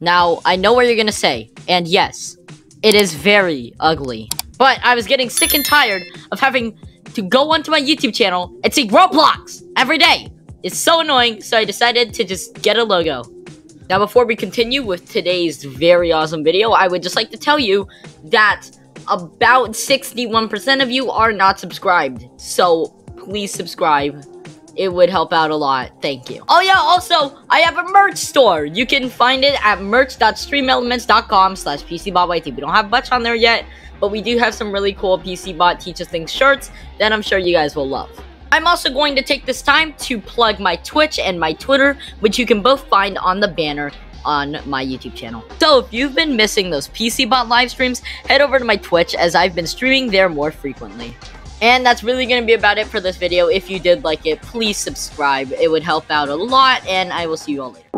Now, I know what you're gonna say, and yes, it is very ugly. But I was getting sick and tired of having to go onto my YouTube channel and see Roblox every day. It's so annoying, so I decided to just get a logo. Now, before we continue with today's very awesome video, I would just like to tell you that about 61% of you are not subscribed. So, please subscribe. It would help out a lot. Thank you. Oh yeah, also, I have a merch store. You can find it at merch.streamelements.com slash PCBotYT. We don't have much on there yet, but we do have some really cool PCBot Teaches Things shirts that I'm sure you guys will love. I'm also going to take this time to plug my Twitch and my Twitter, which you can both find on the banner on my YouTube channel. So if you've been missing those PCBot live streams, head over to my Twitch as I've been streaming there more frequently. And that's really going to be about it for this video. If you did like it, please subscribe. It would help out a lot, and I will see you all later.